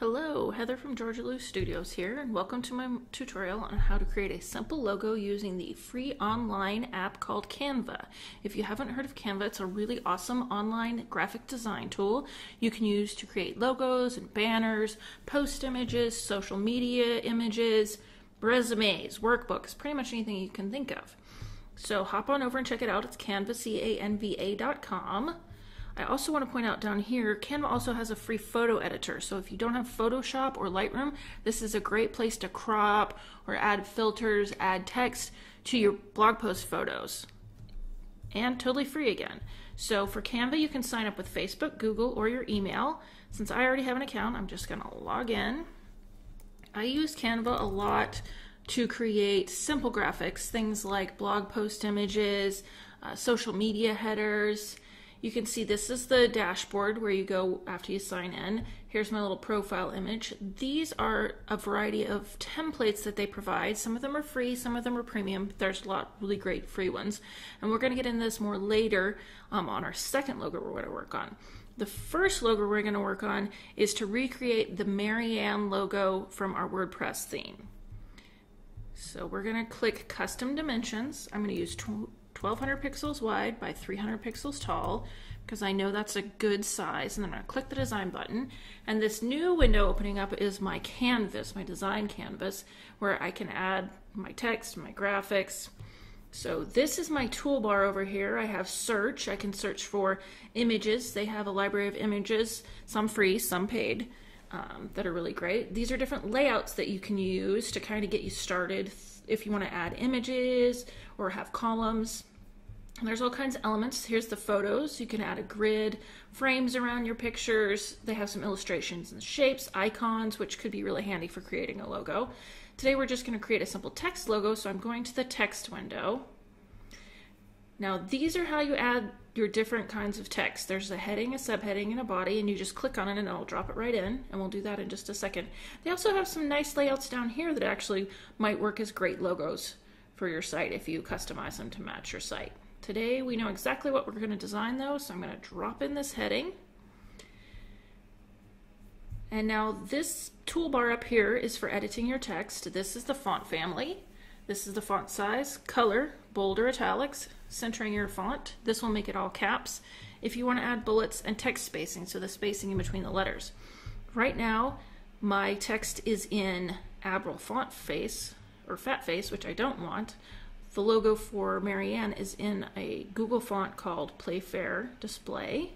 Hello, Heather from Georgia Lou Studios here, and welcome to my tutorial on how to create a simple logo using the free online app called Canva. If you haven't heard of Canva, it's a really awesome online graphic design tool you can use to create logos and banners, post images, social media images, resumes, workbooks, pretty much anything you can think of. So hop on over and check it out. It's canva, dot com. I also want to point out down here, Canva also has a free photo editor. So if you don't have Photoshop or Lightroom, this is a great place to crop or add filters, add text to your blog post photos. And totally free again. So for Canva, you can sign up with Facebook, Google, or your email. Since I already have an account, I'm just going to log in. I use Canva a lot to create simple graphics, things like blog post images, uh, social media headers, you can see this is the dashboard where you go after you sign in. Here's my little profile image. These are a variety of templates that they provide. Some of them are free, some of them are premium. There's a lot really great free ones. And we're going to get into this more later um, on our second logo we're going to work on. The first logo we're going to work on is to recreate the Marianne logo from our WordPress theme. So we're going to click Custom Dimensions. I'm going to use 1200 pixels wide by 300 pixels tall because I know that's a good size. And then I'm going to click the design button. And this new window opening up is my canvas, my design canvas, where I can add my text, my graphics. So this is my toolbar over here. I have search. I can search for images. They have a library of images, some free, some paid, um, that are really great. These are different layouts that you can use to kind of get you started if you want to add images or have columns. There's all kinds of elements. Here's the photos. You can add a grid, frames around your pictures. They have some illustrations and shapes, icons, which could be really handy for creating a logo. Today we're just going to create a simple text logo, so I'm going to the text window. Now these are how you add your different kinds of text. There's a heading, a subheading, and a body, and you just click on it and it'll drop it right in, and we'll do that in just a second. They also have some nice layouts down here that actually might work as great logos for your site if you customize them to match your site. Today we know exactly what we're going to design though, so I'm going to drop in this heading. And now this toolbar up here is for editing your text. This is the font family. This is the font size, color, bold or italics, centering your font. This will make it all caps. If you want to add bullets and text spacing, so the spacing in between the letters. Right now, my text is in Abril font face, or fat face, which I don't want. The logo for Marianne is in a Google font called Playfair Display.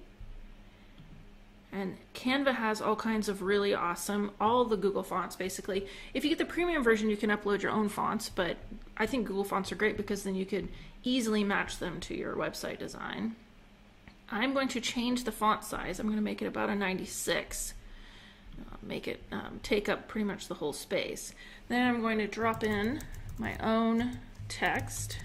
And Canva has all kinds of really awesome, all the Google fonts basically. If you get the premium version, you can upload your own fonts, but I think Google fonts are great because then you could easily match them to your website design. I'm going to change the font size. I'm going to make it about a 96. Uh, make it um, take up pretty much the whole space. Then I'm going to drop in my own text.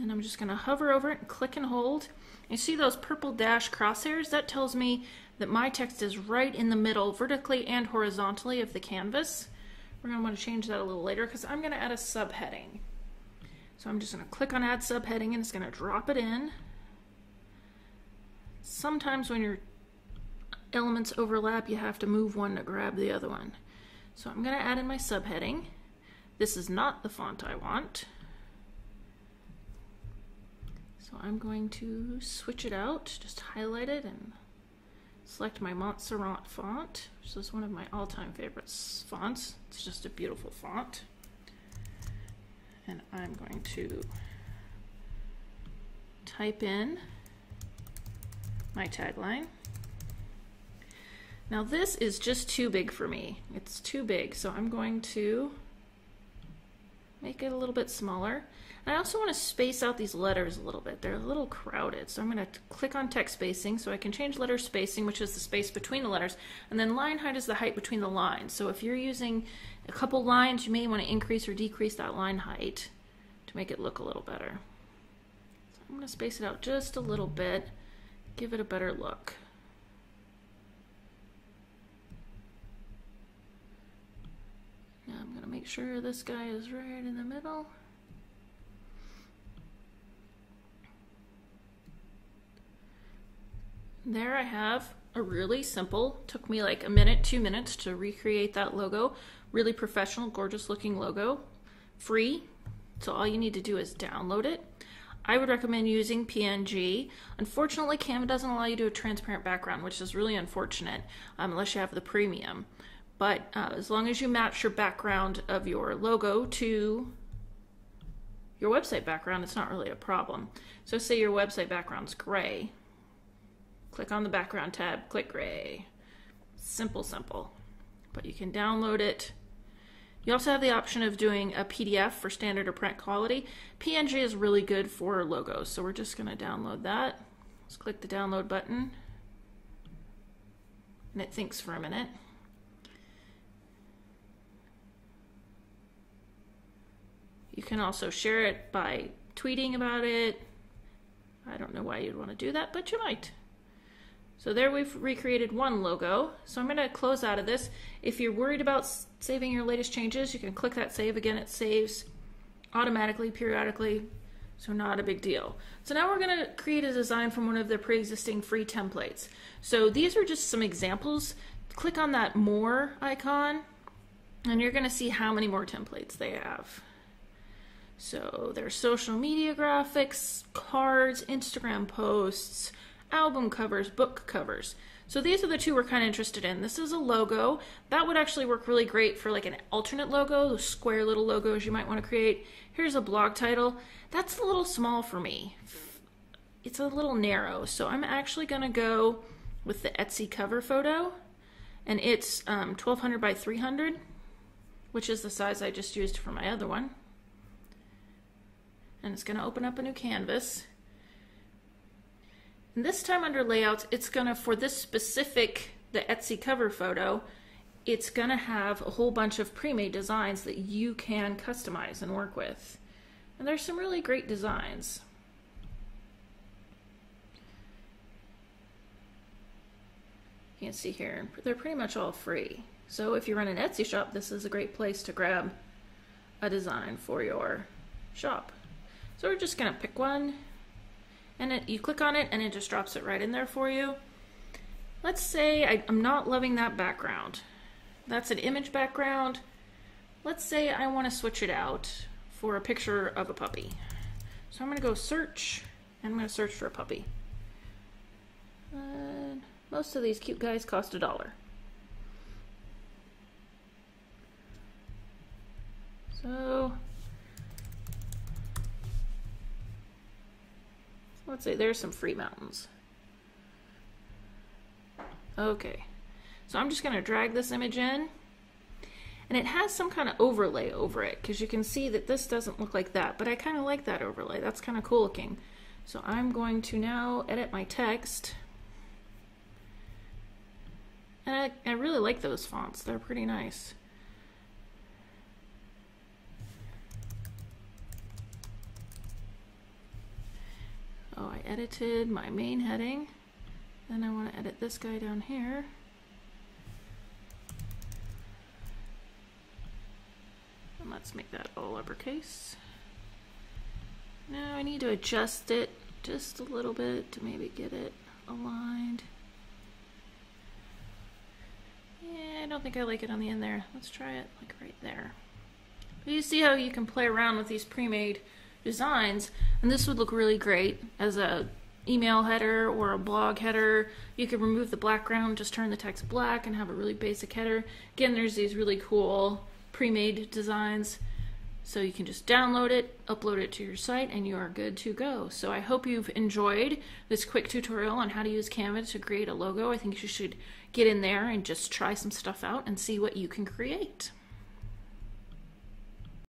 And I'm just going to hover over it and click and hold. You see those purple dash crosshairs? That tells me that my text is right in the middle, vertically and horizontally of the canvas. We're going to want to change that a little later because I'm going to add a subheading. So I'm just going to click on add subheading and it's going to drop it in. Sometimes when your elements overlap, you have to move one to grab the other one. So I'm going to add in my subheading. This is not the font I want. So I'm going to switch it out, just highlight it and select my Montserrat font, which is one of my all-time favorite fonts. It's just a beautiful font. And I'm going to type in my tagline. Now this is just too big for me. It's too big, so I'm going to make it a little bit smaller. And I also want to space out these letters a little bit. They're a little crowded, so I'm going to click on text spacing so I can change letter spacing, which is the space between the letters, and then line height is the height between the lines. So if you're using a couple lines, you may want to increase or decrease that line height to make it look a little better. So I'm going to space it out just a little bit, give it a better look. Now I'm going to make sure this guy is right in the middle. there I have a really simple, took me like a minute, two minutes to recreate that logo. Really professional, gorgeous looking logo. Free. So all you need to do is download it. I would recommend using PNG. Unfortunately, Canva doesn't allow you to do a transparent background, which is really unfortunate um, unless you have the premium. But uh, as long as you match your background of your logo to your website background, it's not really a problem. So say your website background's gray. Click on the background tab, click gray. Simple, simple. But you can download it. You also have the option of doing a PDF for standard or print quality. PNG is really good for logos, so we're just going to download that. Let's click the download button. And it thinks for a minute. You can also share it by tweeting about it. I don't know why you'd want to do that, but you might. So there we've recreated one logo. So I'm going to close out of this. If you're worried about saving your latest changes, you can click that save again. It saves automatically, periodically, so not a big deal. So now we're going to create a design from one of the pre-existing free templates. So these are just some examples. Click on that more icon and you're going to see how many more templates they have. So there's social media graphics, cards, Instagram posts, album covers, book covers. So these are the two we're kind of interested in. This is a logo. That would actually work really great for like an alternate logo, those square little logos you might want to create. Here's a blog title. That's a little small for me. It's a little narrow. So I'm actually going to go with the Etsy cover photo. And it's um, 1200 by 300, which is the size I just used for my other one and it's going to open up a new canvas. And this time under layouts, it's going to, for this specific, the Etsy cover photo, it's going to have a whole bunch of pre-made designs that you can customize and work with. And there's some really great designs. You can see here, they're pretty much all free. So if you run an Etsy shop, this is a great place to grab a design for your shop. So we're just gonna pick one and it, you click on it and it just drops it right in there for you. Let's say I, I'm not loving that background. That's an image background. Let's say I wanna switch it out for a picture of a puppy. So I'm gonna go search and I'm gonna search for a puppy. Most of these cute guys cost a dollar. So Let's say there's some free mountains. Okay, so I'm just going to drag this image in. And it has some kind of overlay over it because you can see that this doesn't look like that, but I kind of like that overlay. That's kind of cool looking. So I'm going to now edit my text. And I, I really like those fonts. They're pretty nice. Oh, I edited my main heading. Then I want to edit this guy down here. And let's make that all uppercase. Now I need to adjust it just a little bit to maybe get it aligned. Yeah, I don't think I like it on the end there. Let's try it like right there. But you see how you can play around with these pre-made designs and this would look really great as a email header or a blog header. You could remove the background, just turn the text black and have a really basic header. Again, there's these really cool pre-made designs. So you can just download it, upload it to your site, and you are good to go. So I hope you've enjoyed this quick tutorial on how to use Canva to create a logo. I think you should get in there and just try some stuff out and see what you can create.